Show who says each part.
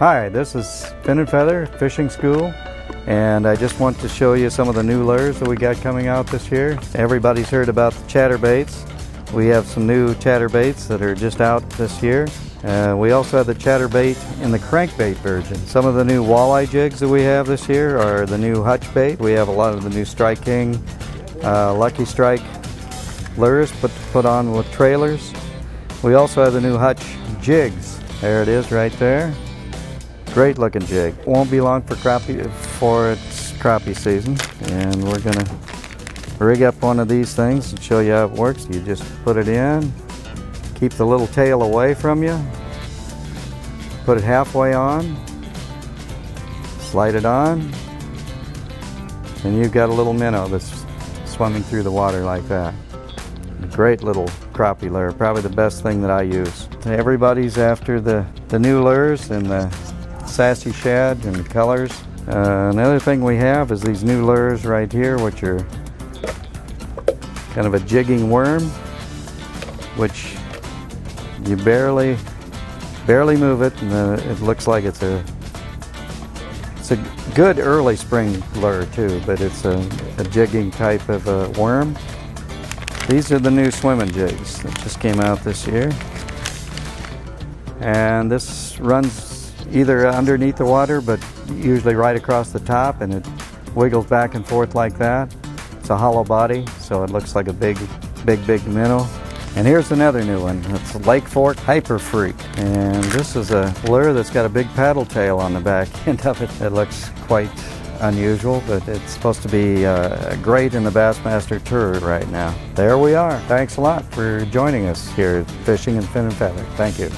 Speaker 1: Hi, this is Fin and Feather Fishing School, and I just want to show you some of the new lures that we got coming out this year. Everybody's heard about the chatterbaits. We have some new chatterbaits that are just out this year. Uh, we also have the chatterbait in the crankbait version. Some of the new walleye jigs that we have this year are the new hutch bait. We have a lot of the new Strike King, uh, Lucky Strike lures put, put on with trailers. We also have the new hutch jigs. There it is right there. Great looking jig. Won't be long for crappie for its crappie season, and we're gonna rig up one of these things and show you how it works. You just put it in, keep the little tail away from you, put it halfway on, slide it on, and you've got a little minnow that's swimming through the water like that. A great little crappie lure, probably the best thing that I use. Everybody's after the, the new lures and the sassy shad and colors. Uh, another thing we have is these new lures right here, which are kind of a jigging worm, which you barely, barely move it, and uh, it looks like it's a, it's a good early spring lure too, but it's a, a jigging type of a worm. These are the new swimming jigs that just came out this year. And this runs either underneath the water, but usually right across the top, and it wiggles back and forth like that. It's a hollow body, so it looks like a big, big, big minnow. And here's another new one. It's Lake Fork Hyper Freak. And this is a lure that's got a big paddle tail on the back end of it. It looks quite unusual, but it's supposed to be uh, great in the Bassmaster Tour right now. There we are. Thanks a lot for joining us here at Fishing and Fin and Feather. Thank you.